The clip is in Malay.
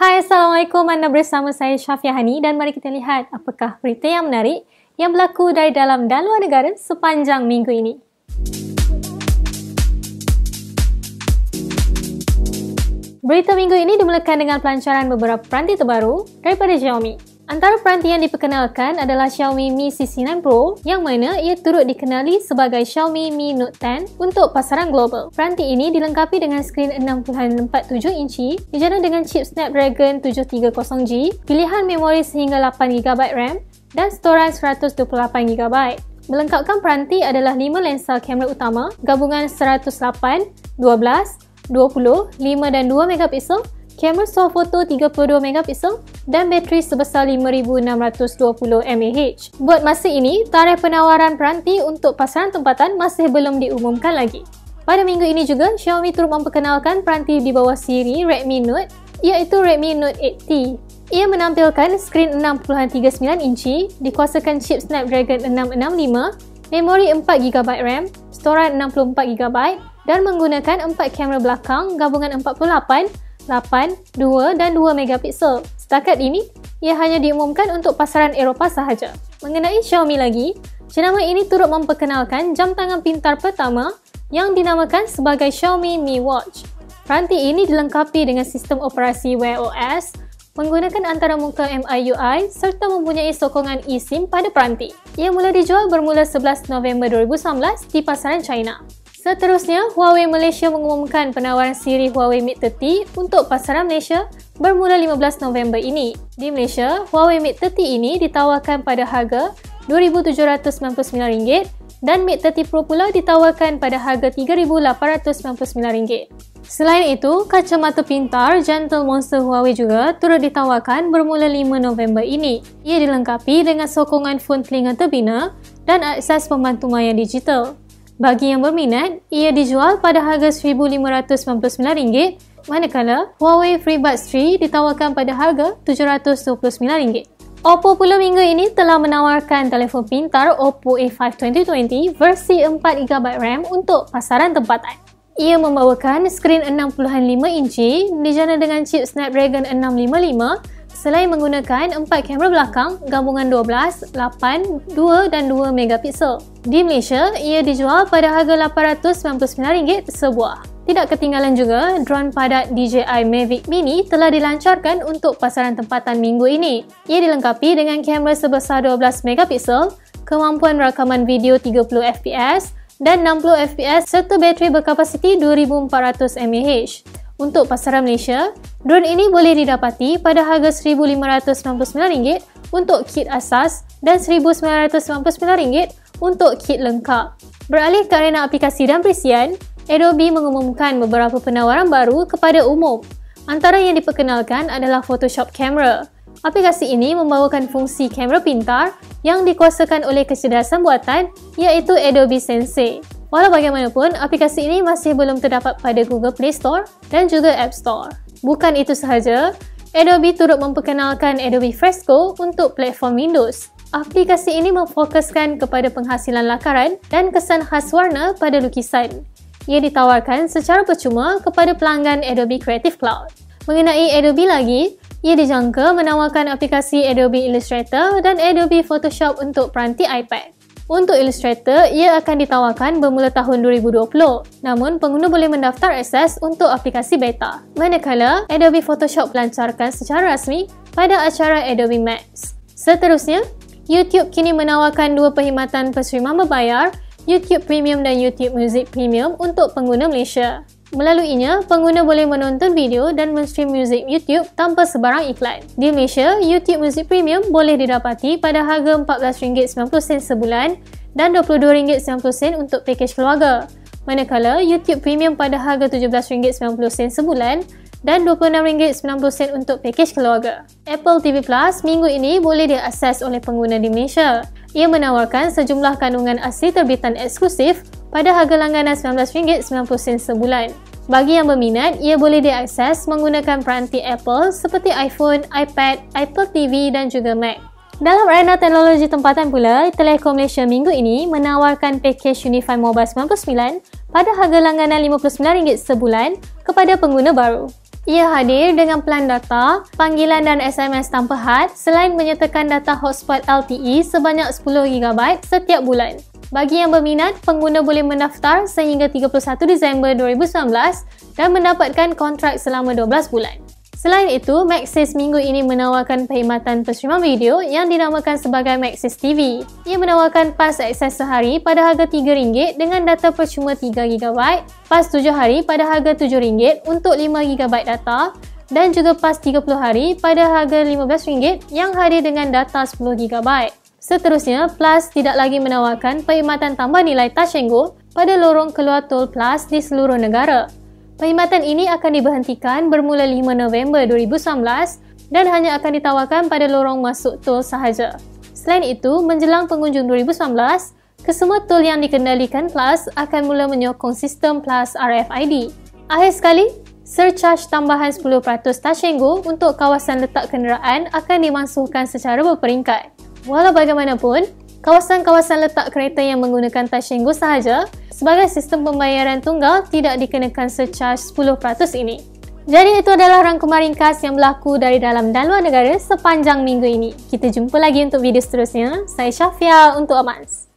Hai, Assalamualaikum. Anda bersama saya Syafia Hani dan mari kita lihat apakah berita yang menarik yang berlaku dari dalam dan luar negara sepanjang minggu ini. Berita minggu ini dimulakan dengan pelancaran beberapa peranti terbaru daripada Xiaomi. Antara peranti yang diperkenalkan adalah Xiaomi Mi CC9 Pro yang mana ia turut dikenali sebagai Xiaomi Mi Note 10 untuk pasaran global. Peranti ini dilengkapi dengan skrin 6.47 inci, dijana dengan chip Snapdragon 730G, pilihan memori sehingga 8GB RAM dan storan 128GB. Melengkapkan peranti adalah 5 lensa kamera utama gabungan 108, 12, 20, 5 dan 2 megapiksel kamera swafoto 32 megapiksel dan bateri sebesar 5620 mAh. Buat masa ini, tarikh penawaran peranti untuk pasaran tempatan masih belum diumumkan lagi. Pada minggu ini juga, Xiaomi turut memperkenalkan peranti di bawah siri Redmi Note iaitu Redmi Note 8T. Ia menampilkan skrin 6.39 inci, dikuasakan chip Snapdragon 665, memori 4GB RAM, storan 64GB dan menggunakan 4 kamera belakang gabungan 48 8, 2 dan 2 megapiksel. Setakat ini, ia hanya diumumkan untuk pasaran Eropah sahaja. Mengenai Xiaomi lagi, jenama ini turut memperkenalkan jam tangan pintar pertama yang dinamakan sebagai Xiaomi Mi Watch. Peranti ini dilengkapi dengan sistem operasi Wear OS, menggunakan antara muka MIUI serta mempunyai sokongan eSIM pada peranti. Ia mula dijual bermula 11 November 2019 di pasaran China. Seterusnya, Huawei Malaysia mengumumkan penawaran siri Huawei Mate 30 untuk pasaran Malaysia bermula 15 November ini. Di Malaysia, Huawei Mate 30 ini ditawarkan pada harga RM2,799 dan Mate 30 Pro pula ditawarkan pada harga RM3,899. Selain itu, kacamata pintar Gentle Monster Huawei juga turut ditawarkan bermula 5 November ini. Ia dilengkapi dengan sokongan fon telinga terbina dan akses pembantu maya digital. Bagi yang berminat, ia dijual pada harga RM1,599 manakala Huawei FreeBuds 3 ditawarkan pada harga RM729. Oppo pula minggu ini telah menawarkan telefon pintar Oppo A5 2020 versi 4GB RAM untuk pasaran tempatan. Ia membawakan skrin 6.5 inci dijana dengan chip Snapdragon 655 Selain menggunakan 4 kamera belakang gabungan 12, 8, 2 dan 2 megapiksel. Di Malaysia, ia dijual pada harga RM899 sebuah. Tidak ketinggalan juga, drone padat DJI Mavic Mini telah dilancarkan untuk pasaran tempatan minggu ini. Ia dilengkapi dengan kamera sebesar 12 megapiksel, kemampuan rakaman video 30fps dan 60fps serta bateri berkapasiti 2400 mAh. Untuk pasaran Malaysia, drone ini boleh didapati pada harga RM1,599 untuk kit asas dan RM1,999 untuk kit lengkap. Beralih ke arena aplikasi dan perisian, Adobe mengumumkan beberapa penawaran baru kepada umum. Antara yang diperkenalkan adalah Photoshop Camera. Aplikasi ini membawakan fungsi kamera pintar yang dikuasakan oleh kecerdasan buatan iaitu Adobe Sensei. Walau bagaimanapun, aplikasi ini masih belum terdapat pada Google Play Store dan juga App Store. Bukan itu sahaja, Adobe turut memperkenalkan Adobe Fresco untuk platform Windows. Aplikasi ini memfokuskan kepada penghasilan lakaran dan kesan khas warna pada lukisan. Ia ditawarkan secara percuma kepada pelanggan Adobe Creative Cloud. Mengenai Adobe lagi, ia dijangka menawarkan aplikasi Adobe Illustrator dan Adobe Photoshop untuk peranti iPad. Untuk Illustrator, ia akan ditawarkan bermula tahun 2020. Namun, pengguna boleh mendaftar akses untuk aplikasi beta. Manakala, Adobe Photoshop pelancarkan secara rasmi pada acara Adobe Max. Seterusnya, YouTube kini menawarkan dua perkhidmatan persekiriman berbayar, YouTube Premium dan YouTube Music Premium untuk pengguna Malaysia. Melaluinya, pengguna boleh menonton video dan menstream muzik YouTube tanpa sebarang iklan. Di Malaysia, YouTube Music Premium boleh didapati pada harga RM14.90 sebulan dan RM22.90 untuk pakej keluarga. Manakala, YouTube Premium pada harga RM17.90 sebulan dan RM26.90 untuk pakej keluarga. Apple TV Plus minggu ini boleh diakses oleh pengguna di Malaysia. Ia menawarkan sejumlah kandungan asli terbitan eksklusif pada harga langganan RM19.90 sebulan. Bagi yang berminat, ia boleh diakses menggunakan peranti Apple seperti iPhone, iPad, Apple TV dan juga Mac. Dalam arena teknologi tempatan pula, Telekom Malaysia minggu ini menawarkan pakej Unify Mobile 99 pada harga langganan RM59 sebulan kepada pengguna baru. Ia hadir dengan plan data, panggilan dan SMS tanpa had selain menyertakan data hotspot LTE sebanyak 10GB setiap bulan. Bagi yang berminat, pengguna boleh mendaftar sehingga 31 Disember 2019 dan mendapatkan kontrak selama 12 bulan. Selain itu, Maxis minggu ini menawarkan perkhidmatan penerimaan video yang dinamakan sebagai Maxis TV. Ia menawarkan pas akses sehari pada harga RM3 dengan data percuma 3GB, pas 7 hari pada harga RM7 untuk 5GB data dan juga pas 30 hari pada harga RM15 yang hadir dengan data 10GB. Seterusnya, Plus tidak lagi menawarkan perkhidmatan tambah nilai touch go pada lorong keluar tol Plus di seluruh negara. Perkhidmatan ini akan diberhentikan bermula 5 November 2019 dan hanya akan ditawarkan pada lorong masuk tol sahaja. Selain itu, menjelang pengunjung 2019, kesemua tol yang dikendalikan Plus akan mula menyokong sistem Plus RFID. Akhir sekali, surcharge tambahan 10% touch untuk kawasan letak kenderaan akan dimansuhkan secara berperingkat. Walau bagaimanapun, kawasan-kawasan letak kereta yang menggunakan touch sahaja sebagai sistem pembayaran tunggal tidak dikenakan surcharge 10% ini. Jadi itu adalah rangkuman ringkas yang berlaku dari dalam dan luar negara sepanjang minggu ini. Kita jumpa lagi untuk video seterusnya. Saya Syafia untuk Amans.